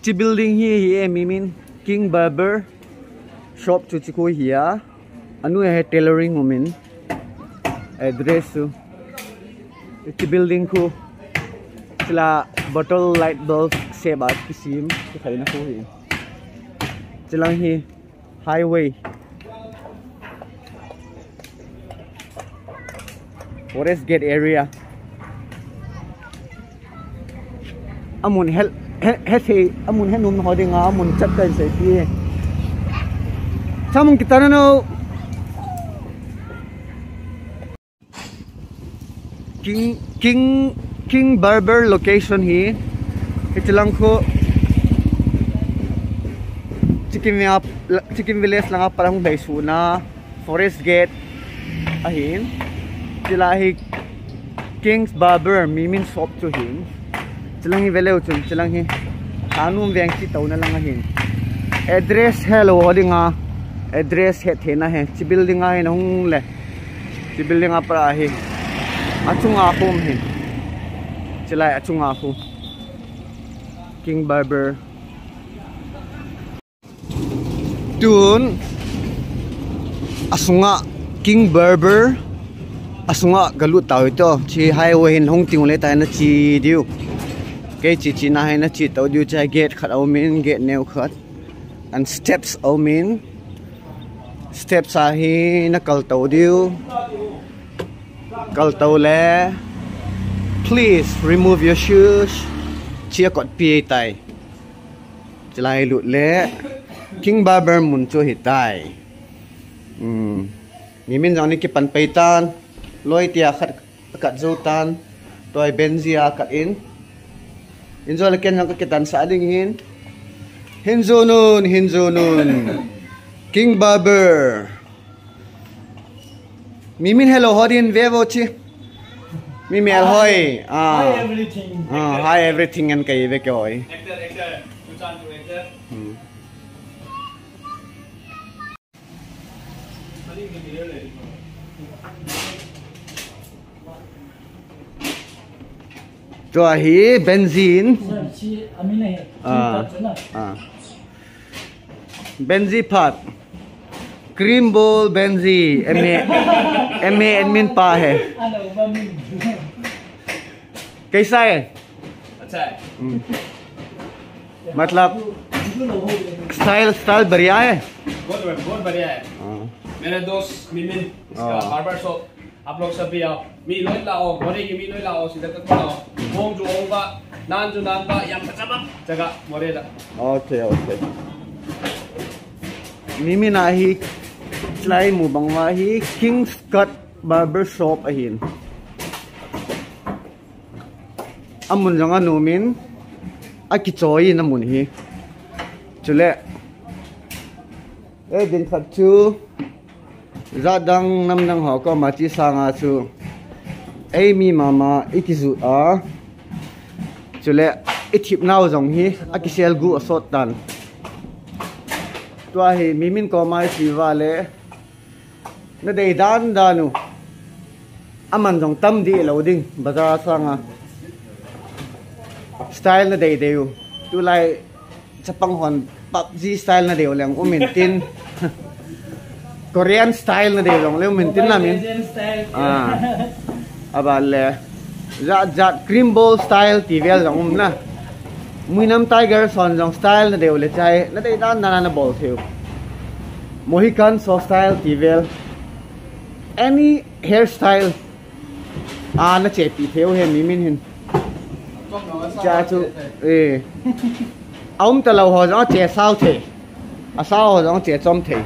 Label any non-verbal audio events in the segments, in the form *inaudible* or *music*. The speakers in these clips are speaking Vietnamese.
chi building hi hi mi min king barber. Shop chu chi ko hi ya anu he tailoring min address su. Chi building ko chila bottle light bulb se ba kisim ki thai na ko hi. Chilang hi, highway. Forest gate area. Amun hel location hi itilang ko chicken chicken village lang parang baisuna forest gate ahin sila hi king's barber mimin shop to him chilang hi veleu chun chilang hi anum veng chi address hello hodinga address he thena he. Chi building a hin hung le. Chi building a pra hi achunga king barber. Tun. Asunga king barber. Asunga galu tau to chi highway hin hong ting na diu cái chỉ chỉ này nó chỉ tàu du chơi gate khát âu min gate neo khát. And steps âu min steps à hi nó cầu tàu điều cầu tàu lẽ please remove your shoes. Chia cọt pia tay. Chỉ lại lụt lẽ king barber muốn cho hit tay, um mi min rằng cái pan pay tan. Lôi tia khát cắt dâu tan. Tôi benzia cắt in. Hinzo lakian yang kakitan sa aling hin. Hinzo nun, Hinzo nun. King Barber. Mimin hello hodin vevo chi. Mimi alhoy. Ah. Hi everything. Ah, hi everything and kay ve koy. Actor, actor. Cho hi benzin à à benzin phat cream bowl benzi em em admin pa है कैसा है अच्छा है मतलब style style बढ़िया है बहुत बहुत बढ़िया है। मेरे दोस्त मिमिन इसका बार्बर शॉप आप लोग सब भी आओ। मी लोई लाओ मोरे की मी लोई लाओ सीधा तक लाओ। ông chú ông ba nan chú nan ba yang chắc bắp chắc ạ mò đây đã ok ok mimi na hi tlai mu bang wa hi king's cut barber shop ahin amun janga numin akichoi na mun hi chule e din khat chu radang nam nang ho ko ma chi sanga chu Amy mama ikizu a chule ithip nau jong hi akisel gu asot tan. Tua hi mimin ko mai si wale na dei dan danu. Aman jong tam di loading bazar sanga style na dei deu. Tu lai chapang hon PUBG style na deu lang umin tin. *laughs* Korean style na deu long leu min tin namin ah abale zat zat cream bowl style tivel jong na mui nam tiger son jong style na deu le chai. Na dei dan na na bol thiu mohican so style tivel any hairstyle. À nó trẻ bị thiếu hem mi min hin cha chu ê ông ta lâu hồi đó trẻ sao thế? À sao hồi đó trẻ trong thế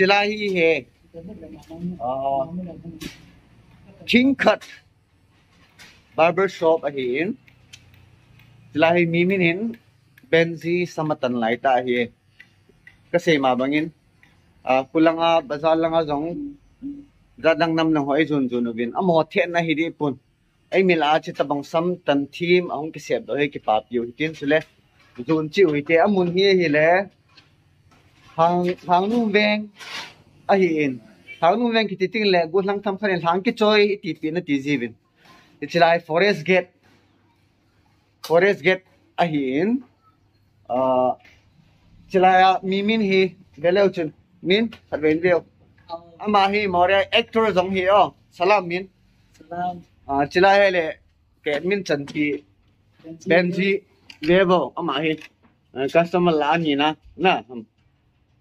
chila hi he uh, king cut barber shop ahin chila hi mimin hin. Benzi samatan lai ta hi kasi mabangin uh, kulanga bazar langa zong. Zadang nam nang hoi zun zun ubin. Amo the na hidi pun. Ai mila chi tabang sam tan thim. Ang ki sep do he ki pap yu tin sule. Zun chi uite amun hi hi le hang hang nu veng. A hi in thảo nu ven kiti ting le gu lang tham khan lang ki choi ti pi na ti jivin ichilai forest gate. Forest gate. A hin uh chilaya mi min hi. Veleu chun min at ven veo ama hi more actor zong hi oh salam min. Salam. à là hệ lệ cái mình chân thì Benji level. Ama hi. À, customer la ni na na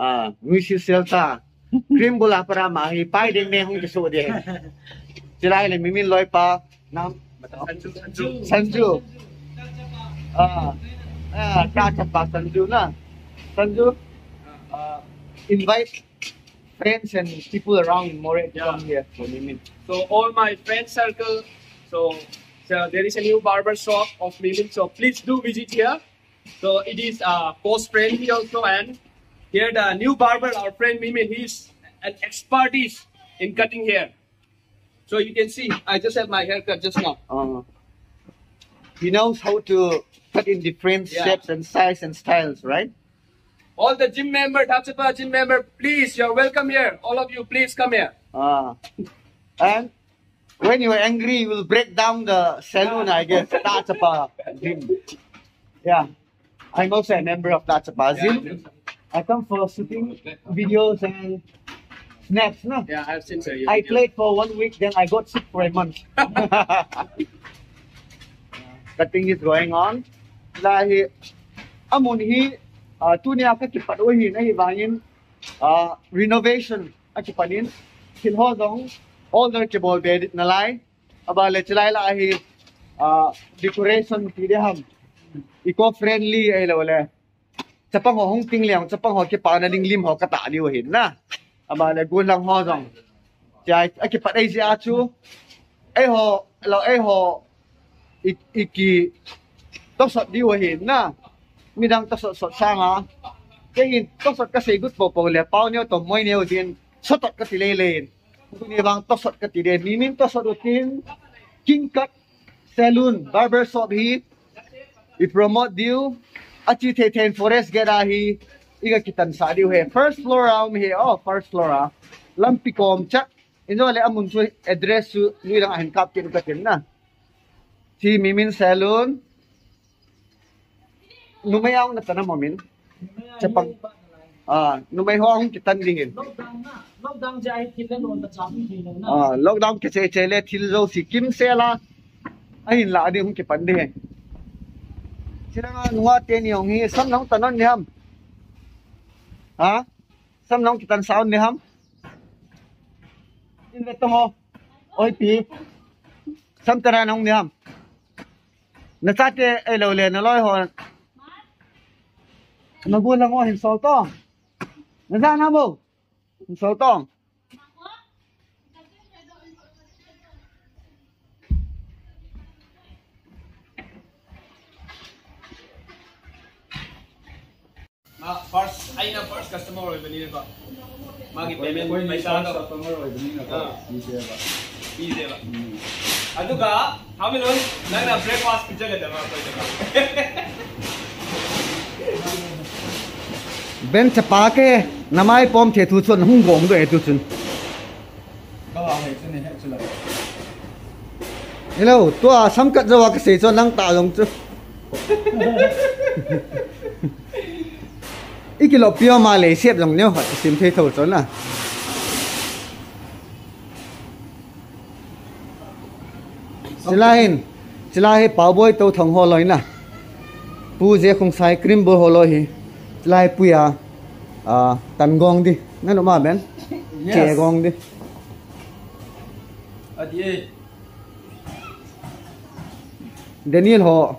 à người si sel ta cream bola para ma hi pai ding ne hong ke so de chỉ là hệ lệ mình mình loi pa nam Sanju, Sanju. Sanju à à ka cha pa Sanju na Sanju uh, invite friends and people around More to come here for Mimin. So all my friend circle. So, so there is a new barber shop of Mimin. So please do visit here. So it is uh, cost friendly also, and here the new barber, our friend Mimin, he's an expertise in cutting hair. So you can see, I just had my haircut just now. Uh, he knows how to cut in different Yeah. shapes and size and styles, right? All the gym member, Tatsapa gym member, please, you're welcome here. All of you, please come here. Uh, and when you are angry, you will break down the saloon, I guess. *laughs* That's a gym. Yeah. I'm also a member of That's a Gym. I come for shooting videos and snaps, no? Yeah, I've seen your I played for one week, then I got sick for a month. *laughs* Cutting is going on. Lahi amun hi uh, tu niya ka kipat o hi na hi bangin uh, renovation a kipanin kin ho dong all the kibol bed na lai aba le chilai la hi decoration ti de ham eco friendly à, ai lo le chapang ho hong ting liang chapang ho ke pa na ding lim ho ka ta di wo hin na aba le gun lang ho dong chai a kipat ai si a chu ai ho lo ai ho ik iki tóc sọt đi vào hiện na mi đang tóc sọt sọt sang à? Cái hiện tóc sọt cái gì gút bộ bộ lẹ bao nhiêu tôm mấy nhiêu tiền sọt tóc cái tỷ lệ lên cái này bang tóc sọt cái tỷ lệ mi min tóc sọt đầu tiên. King cut saloon barber shop hi i promote deal achi the ten forest gera hi. Iga kitan sa diu he. First floor room hi oh first floor ah lampi kom chak injo le amun su address su ni lang hin kap tin ka tin na. Si mimin salon. Numayang na tanam min Chapang. ah numay ho ang kitan dingin. Lockdown. Lockdown jai kilan on kilan na. ah lockdown ke che chele thil zo si kim se la ai la di hung ki pande he sila nga tiền nhiều ni hong nóng sam nang tanon ni ham ha sam chỉ kitan saon ni ham in veto ho oi pi sam tara nong nó ham na ấy ai liền, nó lôi loi nó buôn là hin hình tong tông nó ra mo hin hình tong tông Magi payment paisa to. Ah. Easy ba. Aduga, hamilon nang na breakfast pizza ga dama *laughs* pa ita. bên chả phá cái nằm ai bom thiệt thu xuân hung gồm rồi thu xuân hello tôi sắm cắt rồi cái gì cho năng tạo lòng chứ *laughs* ít cái lọ bia mà lấy xếp lòng nhau họ tìm thấy thầu cho là chỉ là hình chỉ là hình bảo bối tàu thằng hồ lôi nè. Pu je không sai cream bơ hồ hi chỉ là pu ya à tan gong đi. Nghe nó mà bên chè gong đi. Daniel ho.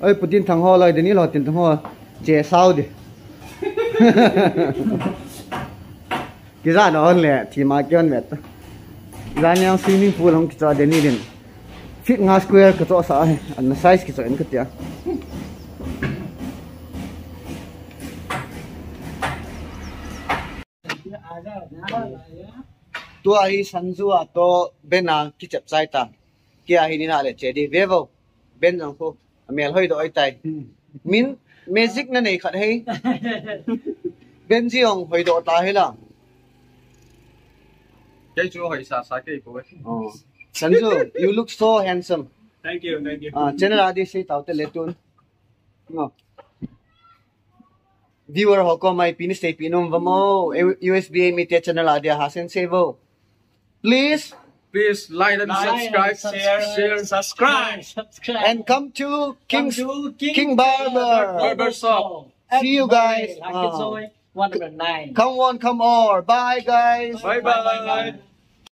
Ơi Putin thằng ho lại Daniel ho tiền thằng ho chè sao đi cái ra đó lẹ thì mà kêu mệt ra nhau swimming pool không cho đến đi đến. Fit nga square, cái chỗ sao anh size, cái chỗ anh cái tiếc tua hi sanzu a to bena ki chep chai ta. Kia hi ni na le che di vevo ben jang ko à, mel hoi do ai tai min magic na nei khat hei ben ong hoi do ta he la cái chú hỏi sa sa cái cô ấy Oh. Sanju, you look so handsome. thank you thank you Ah, channel adi say tau te letun. No. Viewer ho ko mai pinis te pinum vamo USB mi te channel adi hasen sevo. Please please like and subscribe share share and subscribe subscribe and come to King's Come to King, King Barber. Barber shop. See you guys. Like. Soy 109. Come on, come on. Bye guys. bye bye bye bye